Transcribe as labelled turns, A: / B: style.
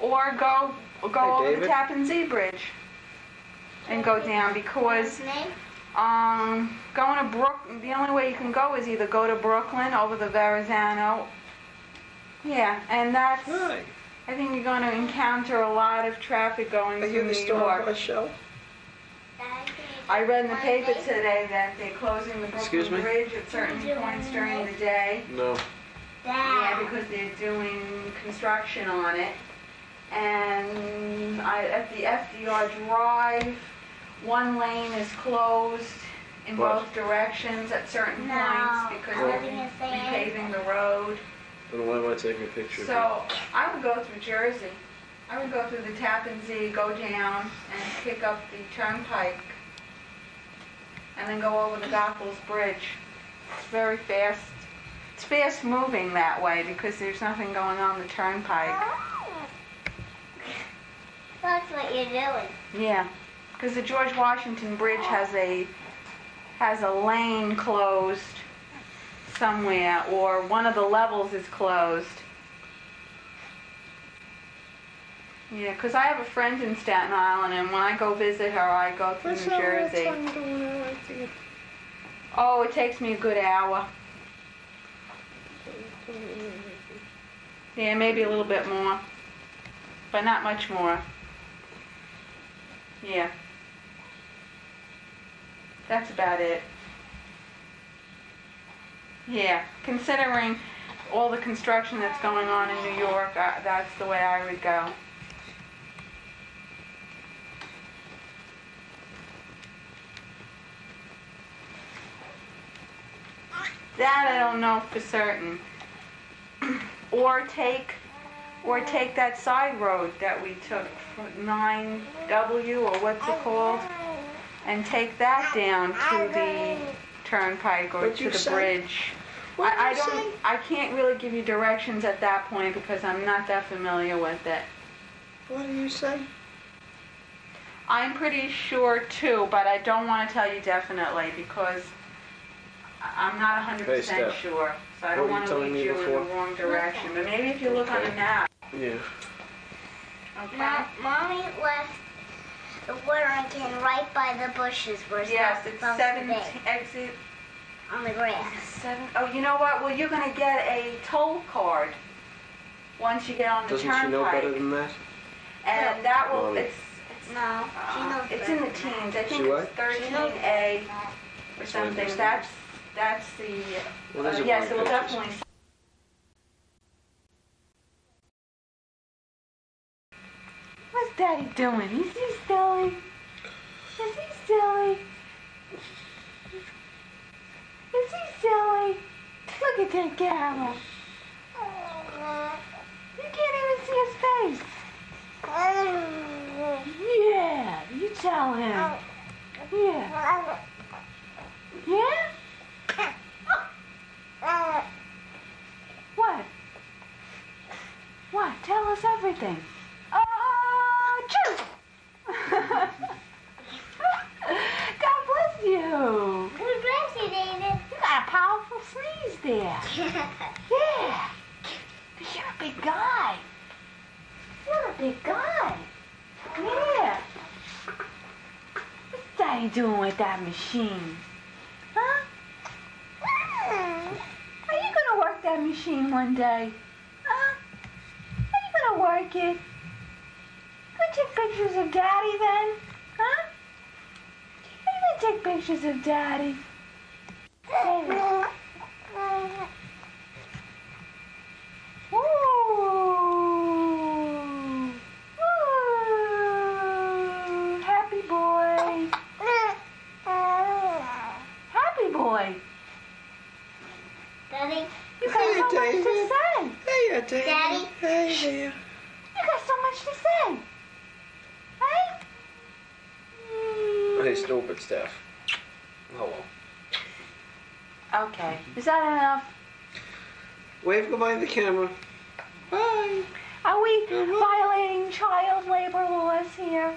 A: or go go
B: Hey,
A: over the Tappan Zee Bridge and go down because um, going to Brook, the only way you can go is either go to Brooklyn over the Verrazano. Yeah, and that's,
B: Hi.
A: I think you're going to encounter a lot of traffic going
B: Are you
A: through
B: the
A: New York.
B: of show?
A: I read in the paper today that they're closing the
B: Excuse
A: Brooklyn
B: me?
A: Bridge at certain points during the day.
B: No.
A: Yeah, because they're doing construction on it. And I, at the FDR Drive, one lane is closed in
B: What?
A: both directions at certain
C: No,
A: points because
C: I
A: they're
C: was gonna say-
A: repaving the road.
B: Then why am I taking a picture of
A: So I would go through Jersey. I would go through the Tappan Zee, go down and pick up the turnpike. And then go over the Goethals Bridge. It's very fast. It's fast moving that way because there's nothing going on the turnpike.
C: That's what you're doing.
A: Yeah, because the George Washington Bridge has a, has a lane closed somewhere, or one of the levels is closed. Yeah, because I have a friend in Staten Island, and when I go visit her, I go through
B: What's
A: New
B: that
A: Jersey.
B: fun going on right there?
A: Oh, it takes me a good hour. Yeah, maybe a little bit more, but not much more. Yeah. That's about it. Yeah, considering all the construction that's going on in New York, I, that's the way I would go. That I don't know for certain. or take, or take that side road that we took, 9W or what's it called, and take that down to the turnpike or
B: What'd
A: to
B: you
A: the
B: say?
A: bridge.
B: What
A: I, I
B: you
A: don't,
B: say?
A: I can't really give you directions at that point because I'm not that familiar with it.
B: What do you say?
A: I'm pretty sure too, but I don't want to tell you definitely because I- I'm not 100%
B: Hey,
A: sure. So I
B: What
A: don't
B: were you
A: want to
B: telling
A: lead
B: me
A: you in the
B: before?
A: wrong direction. But maybe if you look on the map,
B: Yeah.
A: okay?
C: Mom, Mommy left the watering can right by the bushes where it's
A: Yes, it's
C: supposed
A: seven
C: to be.
A: exit
C: On the grass.
A: seven. Oh, you know what? Well, you're gonna get a toll card once you get on the
B: Doesn't she know better
A: turnpike,
B: than that?
A: and that will.
B: Mommy.
A: It's it's
C: No, she
A: uh,
C: knows
A: it's
C: better
A: in the
C: than
A: teens. I think
B: She what?
A: it's
C: She knows
A: 13A or
B: That's
A: something.
B: just
A: That's that's the.
B: Well,
A: uh, yes, it will definitely. What's Daddy doing? Is he silly? Is he silly? Is he silly? Look at that camera. You can't even see his face. Yeah, you tell him. Yeah? What? What? Tell us everything. Uh, oh, choo! God bless you.
C: Good bless you, David.
A: You got a powerful sneeze there. Yeah. you're a big guy. You're a big guy. Yeah. What's Daddy doing with that machine? Huh? Hmm. Are you gonna work that machine one day? Gonna work it? We take pictures of Daddy then? Huh? You gonna take pictures of Daddy? David.
C: Daddy,
A: You got
B: Hey,
A: so much to
B: David.
A: say.
B: Hey, uh, David.
C: Daddy.
B: Hey there.
A: You got so much to say. Hey?
B: Hey, stupid Steph. Hello.
A: Okay. Is that enough?
B: Wave goodbye to the camera. Bye.
A: Are we
B: Mhm.
A: violating child labor laws here?